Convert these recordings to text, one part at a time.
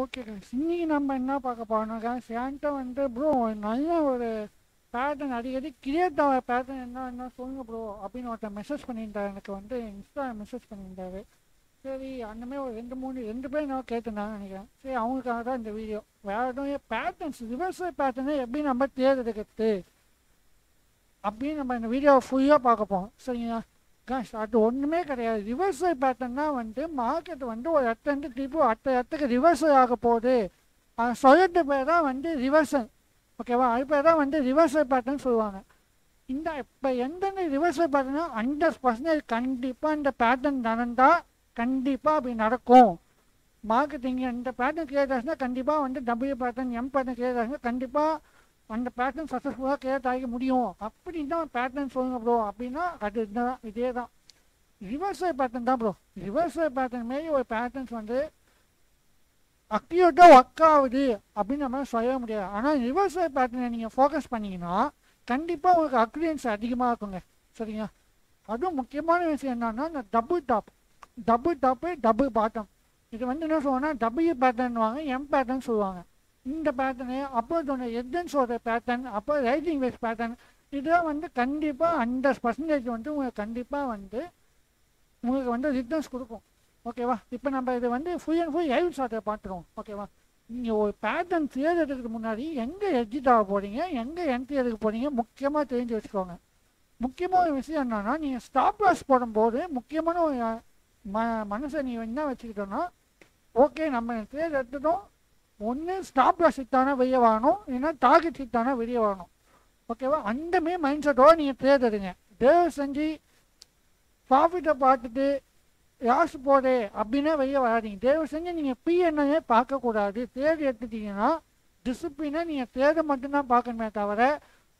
Okay guys. இன்னைக்கு நம்ம என்ன பார்க்க போகிறோம் guys என்கிட்ட வந்து ப்ரோ நல்ல ஒரு பேட்டர்ன் அடிக்கடி கிரியேட் ஆகிற பேட்டர்ன் என்ன என்ன சொல்லுங்க ப்ரோ அப்படின்னு ஒருத்தர் மெசேஜ் பண்ணியிருந்தார். எனக்கு வந்து இன்ஸ்டா மெசேஜ் பண்ணியிருந்தாரு. சரி அந்தமாதிரி ஒரு ரெண்டு மூணு ரெண்டு பேர் என்ன கேட்டிருந்தாங்க நினைக்கிறேன். சரி அவங்களுக்காக தான் இந்த வீடியோ வேற எதுவும் பேட்டர்ன்ஸ் ரிவர்ஸ் பேட்டர்னை எப்படி நம்ம தேர்ந்தெடுக்கிறது அப்படின்னு நம்ம இந்த வீடியோவை ஃபுல்லாக பார்க்க போகிறோம் சரிங்களா? காஷ் அது ஒன்றுமே கிடையாது. ரிவர்ஸை பார்த்தோம்னா வந்து மார்க்கெட் வந்து ஒரு இடத்துலேருந்து திருப்பி அடுத்த இடத்துக்கு ரிவர்சல் ஆக போகுது. அதை சொல்லிட்டு பேர் தான் வந்து ரிவர்சல் ஓகேவா அது பேர் தான் வந்து ரிவர்சல் பேட்டர்ன் சொல்லுவாங்க. இந்த இப்போ எந்தெந்த ரிவர்சல் பேட்டர்னா ஹண்ட்ரட் பர்சன்டேஜ் கண்டிப்பாக இந்த பேட்டர்ன் நடந்தால் கண்டிப்பாக அப்படி நடக்கும். மார்க்கெட்டிங் இந்த பேட்டர்ன் கிரியேட் ஆச்சுன்னா கண்டிப்பாக வந்து W pattern M pattern create ஆச்சுன்னா கண்டிப்பாக அந்த பேட்டர்ன் சக்ஸஸ்ஃபுல்லாக கிரியேட் ஆகிக்க முடியும். அப்படின்னு தான் பேட்டர்ன் சொல்லுங்க ப்ரோ அப்படின்னா அது இதுதான் இதே தான். ரிவர்சல் பேட்டர்ன் தான் ப்ரோ ரிவர்சல் பேட்டர்ன் மாரி ஒரு பேட்டர்ன்ஸ் வந்து அக்யூட்டாக ஒர்க் ஆகுது அப்படின்னு நம்ம சொல்ல முடியாது. ஆனால் ரிவர்சல் பேட்டர்னை நீங்கள் ஃபோக்கஸ் பண்ணிங்கன்னா கண்டிப்பாக உங்களுக்கு அக்ரியன்ஸ் அதிகமாக இருக்குங்க. சரிங்களா? அதுவும் முக்கியமான விஷயம் என்னன்னா இந்த double top double top double bottom இது வந்து என்ன சொல்லுவாங்கன்னா டபுள்யூ பேட்டர்ன் வாங்க எம் பேட்டர்ன் சொல்லுவாங்க. இந்த பேட்டர்னு அப்போ சொன்ன எட்ஜன்ஸோட பேட்டர்ன் அப்போ ரைட்டிங் வேஸ் பேட்டர்ன் இதெல்லாம் வந்து கண்டிப்பாக ஹண்ட்ரட் பர்சன்டேஜ் வந்து உங்களுக்கு கண்டிப்பாக வந்து உங்களுக்கு வந்து ரிட்டர்ன்ஸ் கொடுக்கும். ஓகேவா இப்போ நம்ம இது வந்து ஃபுல் அண்ட் ஃபுல் லைவ் ஷார்ட்டை பார்த்துருவோம். ஓகேவா நீங்கள் ஒரு பேட்டர்ன் தேர்ந்தெடுக்கிறதுக்கு முன்னாடி எங்கே எட்ஜிட் ஆக போகிறீங்க எங்கே என்ட்ரி எடுக்க போகிறீங்க முக்கியமாக தெரிஞ்சு வச்சுக்கோங்க. முக்கியமான ஒரு விஷயம் என்னன்னா நீங்கள் ஸ்டாப் லாஸ் போடும்போது முக்கியமான ஒரு ம மனசை நீ என்ன வச்சுக்கிட்டோன்னா ஓகே நம்ம ட்ரேட் எடுத்துட்டோம் ஒன்று ஸ்டாப் லாஸ் சித்தானா வெளியே வாங்கணும் இல்லைன்னா டார்கெட் சித்தானா வெளியே வாங்கணும் ஓகேவா அந்த மாரி மைண்ட் செட்டோட நீங்கள் ட்ரேட் எடுங்க தயவு செஞ்சு ப்ராஃபிட்டை பார்த்துட்டு லாஸ் போதே அப்படின்னா வெளியே வராதீங்க. தயவு செஞ்சு நீங்கள் பிஎன்ஐயே பார்க்கக்கூடாது ட்ரேட் எடுத்துட்டீங்கன்னா டிசிப்ளினாக நீங்கள் ட்ரேடை மட்டும்தான் பார்க்கணுமே தவிர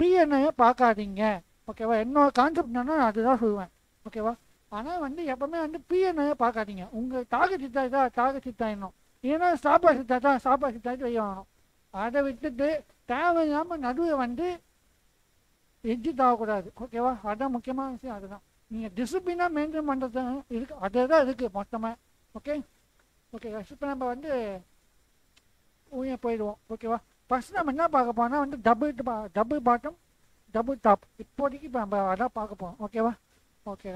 பிஎன்ஐயை பார்க்காதீங்க. ஓகேவா என்னோட கான்செப்ட் என்னன்னா நான் அதுதான் சொல்லுவேன். ஓகேவா ஆனால் வந்து எப்பவுமே வந்து பிஎன்ஐயை பார்க்காதீங்க. உங்கள் டார்கெட் சித்தா இதாக டார்கெட் சித்தாயிடணும் ஏன்னா சாப்பாடு சித்தா தான் சாப்பா சித்தாச்சு அதை விட்டுட்டு தேவையில்லாமல் நடுவில் வந்து எஜ்ஜி தாகக்கூடாது ஓகேவா? அதான் முக்கியமான விஷயம். அதுதான். நீங்கள் டிசிப்ளினாக மெயின்டைன் பண்ணுறது இருக்கு. அதே தான் இருக்குது மொத்தமாக ஓகே? ஓகே இப்போ நம்ம வந்து ஊழியம் போயிடுவோம். ஓகேவா? ஃபஸ்ட் நம்ம என்ன பார்க்க போனால் வந்து double double bottom double top இப்போதைக்கு இப்போ நம்ம அதான் பார்க்க போகிறோம் ஓகேவா? ஓகே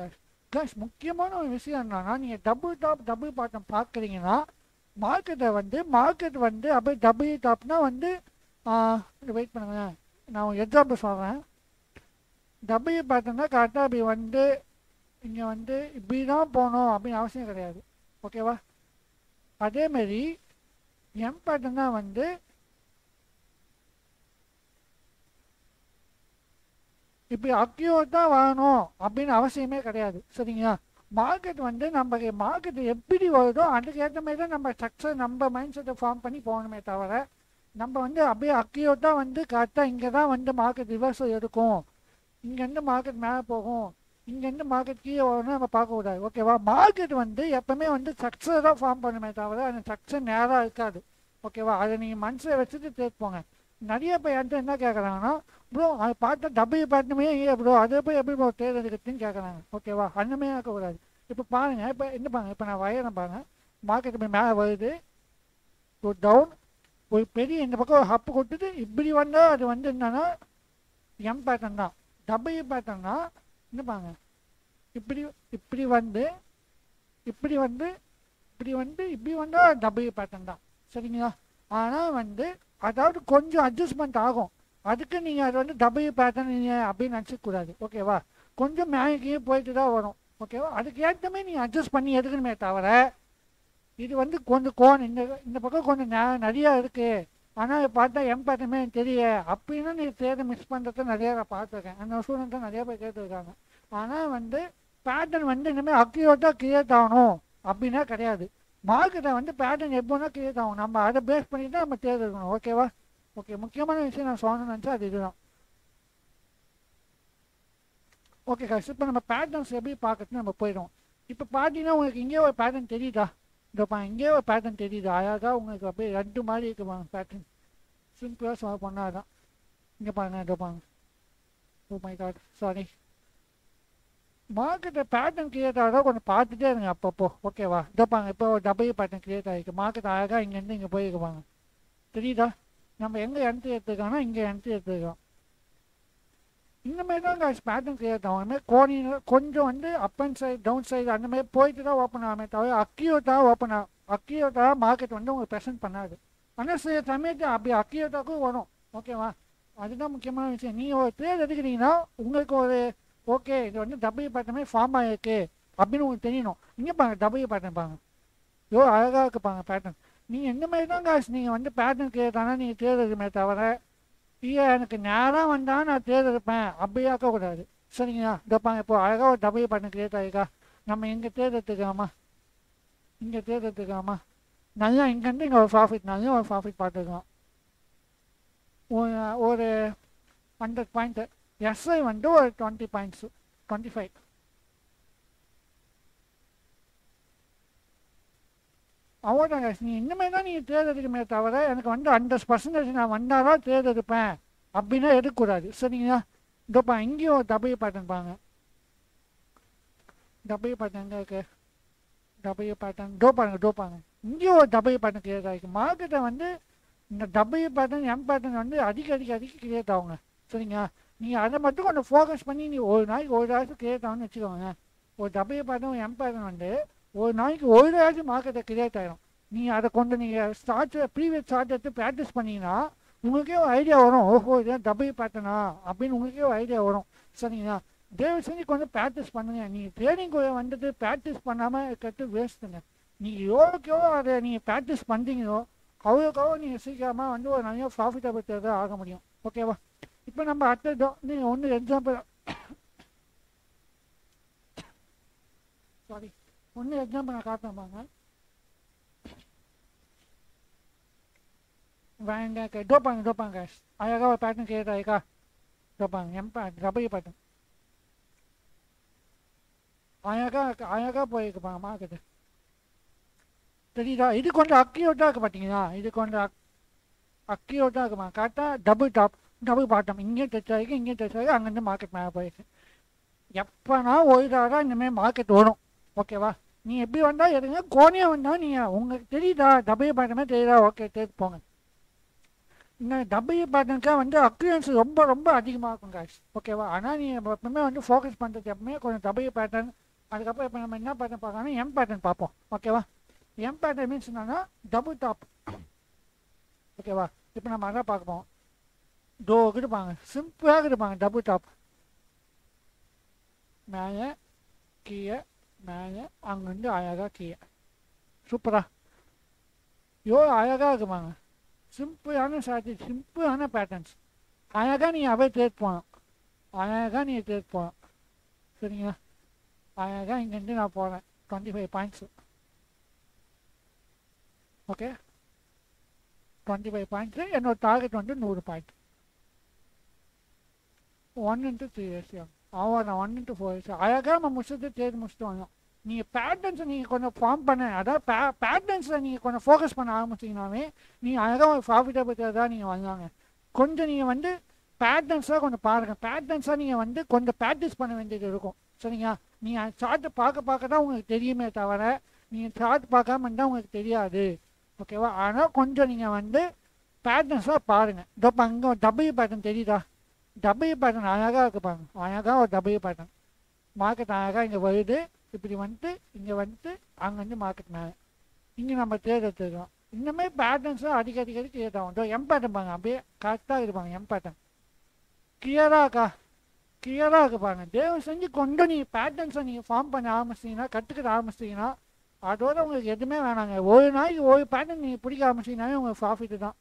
ப்ளஸ் முக்கியமான ஒரு விஷயம் என்னன்னா நீங்கள் டபுள் டாப் டபுள் பாட்டம் பார்க்குறீங்கன்னா மார்க்கெட்டை வந்து மார்க்கெட் வந்து அப்படியே டபுள் டாப்னா வந்து வெயிட் பண்ணுங்க. நான் எக்ஸாம்பிள் சொல்கிறேன் டபுள் பாட்டம்னா கரெக்டாக இப்படி வந்து இங்கே வந்து இப்படி தான் போகணும் அப்படின்னு அவசியம் கிடையாது. ஓகேவா அதேமாரி எம் பார்த்தோம்னா வந்து இப்படி அக்யூரேட்டாக வாங்கணும் அப்படின்னு அவசியமே கிடையாது. சரிங்களா? மார்க்கெட் வந்து நம்ம மார்க்கெட் எப்படி வருதோ அதுக்கேற்ற மாதிரி தான் நம்ம ஸ்ட்ரக்சர் நம்ம மைண்ட் செட்டை ஃபார்ம் பண்ணி போகணுமே தவிர நம்ம வந்து அப்படியே அக்யூரேட்டாக வந்து கரெக்டாக இங்கே தான் வந்து மார்க்கெட் ரிவர்ஸ் எடுக்கும். இங்கேருந்து மார்க்கெட் மேலே போகும். இங்கேருந்து மார்க்கெட் கீழே வரணும்னு நம்ம பார்க்கக்கூடாது ஓகேவா மார்க்கெட் வந்து எப்பவுமே வந்து ஸ்ட்ரக்சர் தான் ஃபார்ம் பண்ணுமே தவிர அந்த ஸ்ட்ரக்சர் நேராக இருக்காது. ஓகேவா அதை நீங்கள் மனசில் வச்சுட்டு தேர்ப்போங்க போங்க. நிறைய பேர் என்கிட்ட என்ன கேட்குறாங்கன்னா ப்ரோ அது பார்த்த டபுள் பேட்டனுமே ஏன் ப்ரோ அதை போய் எப்படி ப்ரோ தேர் கேட்குறாங்க ஓகேவா அந்த இருக்கக்கூடாது இப்போ பாருங்கள் இப்போ என்ன பாருங்க இப்போ நான் வயறேன் பாருங்க. மார்க்கெட் போய் மேலே வருது. ஒரு டவுன் ஒரு பெரிய இந்த பக்கம் ஒரு ஹப்பு கொடுத்துட்டு இப்படி வந்தால் அது வந்து என்னன்னா எம் பேட்டர்ன் தான். டபுள் தான். என்ன பாருங்க? இப்படி இப்படி வந்து இப்படி வந்து இப்படி வந்து இப்படி வந்தால் டபுள் பேட்டர்ன் தான். சரிங்களா? ஆனால் வந்து அதாவது கொஞ்சம் அட்ஜஸ்ட்மெண்ட் ஆகும். அதுக்கு நீங்கள் அது வந்து டபுள் பேட்டர்ன் நீங்கள் அப்படின்னு நினச்சிக்கூடாது ஓகேவா கொஞ்சம் மேலேயும் போயிட்டு தான் வரும். ஓகேவா அதுக்கு ஏற்றமே நீங்கள் அட்ஜஸ்ட் பண்ணி எடுக்கணுமே தவிர இது வந்து கொஞ்சம் கோன் இந்த இந்த பக்கம் கொஞ்சம் நிறையா இருக்குது ஆனால் பார்த்தா எம் பேட்டர்மே தெரிய அப்படின்னா நீ தேர்தல் மிஸ் பண்ணுறத நிறைய நான் பார்த்துருக்கேன். அந்த ஸ்டூடெண்ட்டை நிறைய பேர் கேட்டுருக்காங்க. ஆனால் வந்து பேட்டர்ன் வந்து இனிமேல் அக்யூரேட்டாக க்ரியேட் ஆகணும் அப்படின்னா கிடையாது. மார்க்கெட்டை வந்து பேட்டர்ன் எப்போனா கிரியேட் ஆகும். நம்ம அதை பேஸ் பண்ணி தான் நம்ம தேர்ந்தெடுக்கணும் ஓகேவா ஓகே முக்கியமான விஷயம் நான் சொல்லணும்னு நினச்சா அது இதுதான். ஓகே காசு இப்போ நம்ம பேட்டர்ன்ஸ் எப்படி பார்க்கறது நம்ம போயிடுவோம். இப்போ பார்த்தீங்கன்னா உங்களுக்கு இங்கே ஒரு பேட்டர்ன் தெரியுதா? இந்த பா இங்கே ஒரு பேட்டர்ன் தெரியுது. அழகாக உங்களுக்கு அப்படியே ரெண்டு மாதிரி இருக்கு பேட்டர்ன் சிம்பிளாக சொல்ல பண்ணால் தான் இங்கே பாருங்க இதோ பாருங்க. ஓ மை காட் சாரி மார்க்கெட்டை பேட்டர்ன் கிரியேட் ஆகிறதா கொஞ்சம் பார்த்துட்டே இருங்க அப்பப்போ. ஓகேவா இதப்பாங்க இப்போ ஒரு டபுள் பேட்டர்ன் கிரியேட் ஆகிருக்கு மார்க்கெட் அழகாக இங்கேருந்து இங்கே போயிருக்குவாங்க தெரியுதா? நம்ம எங்கே என்ட்ரி எடுத்துருக்கோம்னா இங்கே என்ட்ரி எடுத்துருக்கோம். இந்த மாதிரி தான் காசு பேட்டர்ன் கிரியேட் ஆகும். அந்த கொஞ்சம் வந்து up and side down side அந்த மாதிரி போயிட்டு தான் ஓப்பன் ஆகுமே தவிர அக்யூட்டாக ஓப்பன் ஆகும் அக்யூட்டாக மார்க்கெட் வந்து உங்களுக்கு ப்ரெசென்ட் பண்ணாது. ஆனால் சில சமயத்தில் அப்படி அக்யூட்டாக்கும் வரும். ஓகேவா அதுதான் முக்கியமான விஷயம். நீங்கள் ஒரு ட்ரேட் எடுக்கிறீங்கன்னா உங்களுக்கு ஒரு ஓகே இது வந்து டபுள் பேட்டர்னே ஃபார்ம் ஆகிருக்கு அப்படின்னு உங்களுக்கு தெரியணும். இங்கே பாருங்க டபுள் பேட்டர்ன் பாருங்க. எவ்வளோ அழகாக இருக்குப்பாங்க பேட்டர்ன் நீங்கள் இந்த மாதிரி தான் காசு நீங்கள் வந்து பேட்டர்ன் கேட்டானா ஆனால் நீங்கள் தேர்தெடுக்குமே தவிர ஐயா எனக்கு நேராக வந்தால் நான் தேர்தெடுப்பேன் அப்படியே ஆக்கக்கூடாது சரிங்களா? இதப்பாங்க இப்போ அழகாக ஒரு டபுள் பேட்டர்ன் கிரியேட் ஆகிருக்கா நம்ம இங்கே ட்ரேட் இங்கே ட்ரேட் நல்லா இங்கேருந்து இங்கே ஒரு ப்ராஃபிட் நல்லா ஒரு ப்ராஃபிட் பார்த்துக்கலாம். ஒரு ஒரு ஹண்ட்ரட் பாயிண்ட்டு எஸ்ஐ வந்து ஒரு டுவெண்ட்டி பாயிண்ட்ஸு டுவெண்ட்டி ஃபைவ் அவ்வளோதாங்க நீ இனிமேல் தான் நீங்கள் தேர்தல் எடுக்குமே தவிர எனக்கு வந்து ஹண்ட்ரட் பர்சன்டேஜ் நான் வந்தால் தான் தேர்தல் எடுப்பேன் அப்படின்னா எடுக்கக்கூடாது. சரிங்களா? இதோப்பா இங்கேயும் ஒரு டபுள் பேட்டர்ன் பாருங்க. டபிள்யூ பேட்டர்ன் எங்கே இருக்கு? டபிள்யூ பேட்டர்ன் டோ பாருங்க டோ பாருங்க. இங்கேயும் ஒரு டபிள்யூ பேட்டர்ன் கிரியேட் ஆகிருக்கு மார்க்கெட்டை வந்து இந்த டபிள்யூ பேட்டர்ன் எம் பேட்டர்ன் வந்து அதிக அதிக அதிக கிரியேட் ஆகுங்க. சரிங்களா? நீங்கள் அதை மட்டும் கொஞ்சம் ஃபோக்கஸ் பண்ணி நீ ஒரு நாளைக்கு ஒரு ராசி கிரியேட் ஆகும்னு வச்சுக்கோங்க ஒரு டபுள் பார்த்து எம் பேட்டர்ன் வந்து ஒரு நாளைக்கு ஒரு ராசி மார்க்கெட்டை கிரியேட் ஆகிடும் நீங்கள் அதை கொண்டு நீங்கள் ஸ்டார்ட் ப்ரீவியஸ் ஸ்டார்ட் எடுத்து ப்ராக்டிஸ் பண்ணிங்கன்னா உங்களுக்கே ஒரு ஐடியா வரும். ஓஹோ இதான் டபுள் பார்த்தனா அப்படின்னு உங்களுக்கே ஒரு ஐடியா வரும். சரிங்களா? தயவு செஞ்சு கொஞ்சம் ப்ராக்டிஸ் பண்ணுங்க. நீங்கள் ட்ரேடிங் வந்துட்டு ப்ராக்டிஸ் பண்ணாமல் இருக்கிறது வேஸ்ட்டுங்க நீங்கள் எவ்வளோக்கு எவ்வளோ அதை நீங்கள் ப்ராக்டிஸ் பண்ணுறீங்களோ அவ்வளோக்கு அவ்வளோ நீங்கள் சீக்கிரமாக வந்து ஒரு நிறைய ப்ராஃபிட்டபிள் ஆக முடியும். ஓகேவா இப்போ நம்ம அடுத்ததோ நீங்கள் ஒன்று எக்ஸாம்பிள் சாரி ஒன்று எக்ஸாம்பிள் நான் காட்டுறேன் பாருங்க. வேங்க டோப்பாங்க டோப்பாங்க அழகாக ஒரு பேட்டர்ன் கிரியேட் டோப்பாங்க எம் டபுள் பேட்டர்ன் அழகாக அழகாக போயிருக்குப்பாங்க மார்க்கெட்டு தெரியுதா? இது கொஞ்சம் அக்யூட்டாக இருக்கு பார்த்தீங்களா இது கொஞ்சம் அக் அக்யூட்டாக இருக்குமா கரெக்டாக டபுள் டாப் டபுள் பாட்டம் இங்கேயும் டச் ஆகிருக்கு இங்கேயும் டச் ஆகி அங்கேருந்து மார்க்கெட் மேலே போயிருக்கு எப்போனா ஒரு தடவை இந்தமாரி மார்க்கெட் வரும் ஓகேவா நீ எப்படி வந்தால் எதுங்க கோனியாக வந்தால் நீங்கள் உங்களுக்கு தெரியுதா? டபுள் பாட்டமே தெரியுதா? ஓகே தேர்த்து போங்க. இந்த டபுள் பேட்டர்னுக்காக வந்து அக்யூரன்ஸ் ரொம்ப ரொம்ப அதிகமாக இருக்கும் காய்ஸ் ஓகேவா ஆனால் நீங்கள் எப்பவுமே வந்து ஃபோக்கஸ் பண்ணுறது எப்பவுமே கொஞ்சம் டபுள் பேட்டர்ன் அதுக்கப்புறம் இப்போ நம்ம என்ன பேட்டர்ன் பார்க்கணும் எம் பேட்டர்ன் பார்ப்போம். ஓகேவா எம் பேட்டர்ன் மீன்ஸ் என்னன்னா டபுள் டாப் ஓகேவா இப்போ நம்ம அதான் பார்ப்போம் டோ இருப்பாங்க சிம்பிளாக இருப்பாங்க டபுள் டாப் மேலே கீழே மேலே அங்கேருந்து அழகாக கீழே. சூப்பரா. எவ்வளோ அழகாக இருக்குமாங்க. சிம்பிளான சாட்டி சிம்பிளான பேட்டர்ன்ஸ் அழகாக நீ அவை ட்ரேட் போகலாம் அழகாக நீ ட்ரேட் போகலாம் சரிங்களா? அழகாக இங்கேருந்து நான் போகிறேன் twenty five points okay twenty five points என்னோட டார்கெட் வந்து நூறு point one into three years அவ்வளோ ஒன் இன்ட்டு ஃபோர் இயர்ஸ் அழகாக நம்ம முடிச்சுட்டு தேர்வு முடிச்சுட்டு வந்தோம். நீங்கள் பேட்டர்ன்ஸை நீங்கள் கொஞ்சம் ஃபார்ம் பண்ண அதாவது பே பேட்டர்ன்ஸில் நீங்கள் கொஞ்சம் ஃபோக்கஸ் பண்ண ஆரம்பிச்சிங்கனாவே நீங்கள் அழகாக ஒரு ப்ராஃபிட்டபிள் தான் நீங்கள் வந்தாங்க. கொஞ்சம் நீங்கள் வந்து பேட்டர்ன்ஸாக கொஞ்சம் பாருங்கள் பேட்டர்ன்ஸாக நீங்கள் வந்து கொஞ்சம் ப்ராக்டிஸ் பண்ண வேண்டியது இருக்கும். சரிங்களா? நீங்கள் சார்ட்டை பார்க்க பார்க்க தான் உங்களுக்கு தெரியுமே தவிர நீங்கள் சார்ட் பார்க்காம இருந்தால் உங்களுக்கு தெரியாது. ஓகேவா ஆனால் கொஞ்சம் நீங்கள் வந்து பேட்டர்ன்ஸாக பாருங்கள் இதோ அங்கே ஒரு டபுள் பேட்டர்ன் தெரியுதா? டபுள் பேட்டர்ன் அழகாக இருக்கு பாருங்க. அழகாக ஒரு டபுள் பேட்டர்ன் மார்க்கெட் அழகாக இங்கே வருது இப்படி வந்துட்டு இங்கே வந்துட்டு அங்கேருந்து மார்க்கெட் மேலே. இங்கே நம்ம தேர் எடுத்துருக்கோம் இந்த பேட்டர்ன்ஸும் அடிக்க அடிக்கடி கிரியேட் ஆகும். எம் பேட்டர்ன் பாருங்க. அப்படியே கரெக்டாக இருப்பாங்க எம் பேட்டர்ன் கிளியராக இருக்கா? கிளியராக இருக்கு பாருங்க. தயவு செஞ்சு கொண்டு நீங்கள் பேட்டர்ன்ஸை நீங்கள் ஃபார்ம் பண்ண ஆரம்பிச்சிங்கன்னா கற்றுக்கிற ஆரம்பிச்சிங்கன்னா அதோட உங்களுக்கு எதுவுமே வேணாங்க. ஒரு நாளைக்கு ஒரு பேட்டர்ன் நீங்கள் பிடிக்க ஆரம்பிச்சிங்கனாலே உங்களுக்கு ப்ராஃபிட்டு தான்.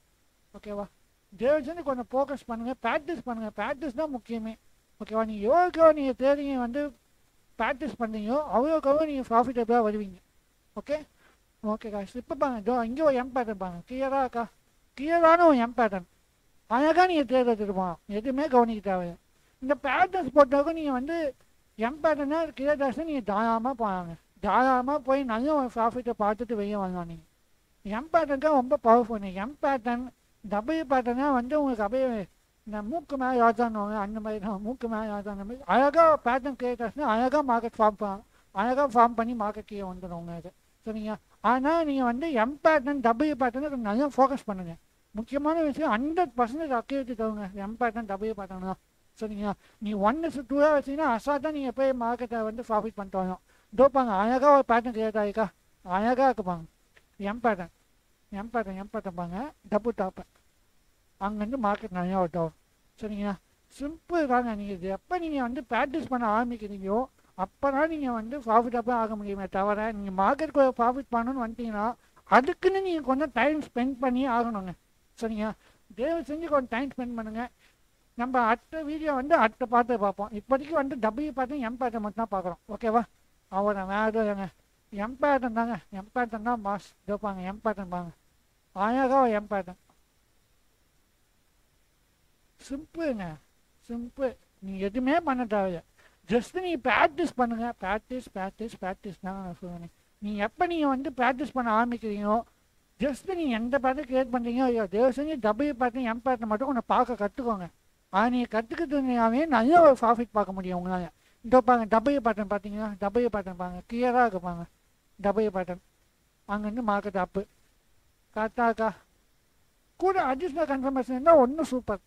ஓகேவா தயவு செஞ்சு கொஞ்சம் ஃபோக்கஸ் பண்ணுங்கள் ப்ராக்டிஸ் பண்ணுங்கள் ப்ராக்டிஸ் தான் முக்கியமே. ஓகேவா நீங்கள் எவ்வளோக்கோ நீங்கள் தேடிங்க வந்து ப்ராக்டிஸ் பண்ணுறீங்களோ அவ்வளோக்கவ்வளோ நீங்கள் ப்ராஃபிட்டபிளாக வருவீங்க. ஓகே ஓகே காஷ் இப்போ பாருங்க. ஜோ இங்கே ஒரு எம் பேட்டர்ன் பாருங்க. கிளியராக இருக்கா? கிளியரான ஒரு எம் பேட்டர்ன் அழகாக நீங்கள் தேர்ந்தெடுத்துருப்போம் எதுவுமே கவனிக்க தேவை இந்த பேட்டர்ன்ஸ் பொறுத்தவரைக்கும் நீங்கள் வந்து எம் பேட்டர்னா கிளியர் டாஸை நீங்கள் தாராளமாக போகலாங்க தாராளமாக போய் நல்ல ஒரு ப்ராஃபிட்டை பார்த்துட்டு வெளியே வரலாம் நீங்கள் எம் பேட்டர்னுக்கு ரொம்ப பவர்ஃபுல் எம் பேட்டர்ன் டபுள் பார்த்தோன்னா வந்து உங்களுக்கு அப்படியே இந்த மூக்கு மேலே யோஜானுவாங்க அந்த மாதிரி தான். மூக்கு மேலே யோஜான மாதிரி அழகாக பேட்டர்ன் கிரியேட்டர்ஸ்னால் அழகாக மார்க்கெட் ஃபார்ம் பண்ண அழகாக ஃபார்ம் பண்ணி மார்க்கெட் கீழே வந்துடும் உங்களுக்கு சரிங்க ஆனால் நீங்கள் வந்து எம் பேட்டர்ன் டபிள்யூ பேட்டர்னு நல்லா ஃபோக்கஸ் பண்ணுங்கள் முக்கியமான விஷயம் ஹண்ட்ரட் பர்சன்டேஜ் அக்யூரிட்டி தருங்க. எம் பேட்டர்ன் டபிள்யூ பேட்டர்ன் தான் சரிங்களா? நீ ஒன்று டூவாக வச்சிங்கன்னா அசால்ட்டாக நீங்கள் போய் மார்க்கெட்டை வந்து ப்ராஃபிட் பண்ணிட்டு வரணும். தோப்பாங்க அழகாக ஒரு பேட்டர்ன் கிரியேட் ஆகிருக்கா அழகாக இருக்குப்பாங்க M pattern M pattern M pattern பாங்க டபுள் டாப்பை அங்கேருந்து மார்க்கெட் நிறையா அவுட் சரிங்களா? சிம்பிள் தாங்க நீங்கள் இது. எப்போ நீங்கள் வந்து ப்ராக்டிஸ் பண்ண ஆரம்பிக்கிறீங்களோ அப்போ தான் நீங்கள் வந்து ப்ராஃபிட்டபிளாக ஆக முடியுமே தவிர நீங்கள் மார்க்கெட்டுக்கு ப்ராஃபிட் பண்ணணும்னு வந்துட்டீங்கன்னா அதுக்குன்னு நீங்கள் கொஞ்சம் டைம் ஸ்பெண்ட் பண்ணி ஆகணுங்க. சரிங்களா? தயவு செஞ்சு கொஞ்சம் டைம் ஸ்பெண்ட் பண்ணுங்கள் நம்ம அடுத்த வீடியோ வந்து அடுத்த பார்த்து பார்ப்போம். இப்போதைக்கு வந்து டபிள்யூ பார்த்து எம் பேட்டை மட்டும் தான் பார்க்குறோம். ஓகேவா அவ்வளோ வேறு எதுவும் இல்லைங்க. எம் பேட்டன் தாங்க. எம் பேட்டன் தான் மாஸ் கேட்பாங்க எம் பேட்டன் பாங்க அழகாக எம் பேட்டன் சிம்பிளுங்க. சிம்பிள். நீங்கள் எதுவுமே பண்ண தேவையில்ல. ஜஸ்ட் நீங்கள் ப்ராக்டிஸ் பண்ணுங்கள் ப்ராக்டிஸ் ப்ராக்டிஸ் ப்ராக்டிஸ் தான் நான் சொல்லுவேன். நீங்கள் எப்போ நீங்கள் வந்து ப்ராக்டிஸ் பண்ண ஆரம்பிக்கிறீங்களோ ஜஸ்ட் நீங்கள் எந்த பாட்டை கிரியேட் பண்ணுறீங்களோ ஐயோ தயவு செஞ்சு டபுள்யூ பேட்டர்ன் எம் பாட்டை மட்டும் உன்னை பார்க்க கற்றுக்கோங்க அது நீங்கள் கற்றுக்கிட்டீங்கன்னாவே நல்ல ஒரு ப்ராஃபிட் பார்க்க முடியும் உங்களால். இதோ பாருங்க டபுள்யூ பேட்டர்ன் பார்த்தீங்கன்னா டபுள்யூ பேட்டர்ன் பாருங்க. கிளியராக இருப்பாங்க டபுள்யூ பேட்டர்ன் அங்கேருந்து மார்க்கெட் அப்பு கரெக்டாக இருக்கா? கூட அடிஷ்னல் கன்ஃபர்மேஷன் இருந்தால் ஒன்றும் சூப்பர்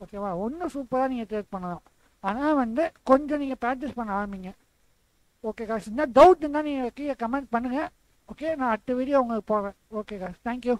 ஓகேவா? ஒன்றும் சூப்பராக நீங்கள் ட்ரேட் பண்ணலாம். ஆனால் வந்து கொஞ்சம் நீங்கள் ப்ராக்டிஸ் பண்ண ஆரம்பிங்க. ஓகே காசு என்ன டவுட் இருந்தால் நீங்கள் கீழே கமெண்ட் பண்ணுங்கள் ஓகே நான் அடுத்த வீடியோ உங்களுக்கு போவேன் ஓகே காசு தேங்க்யூ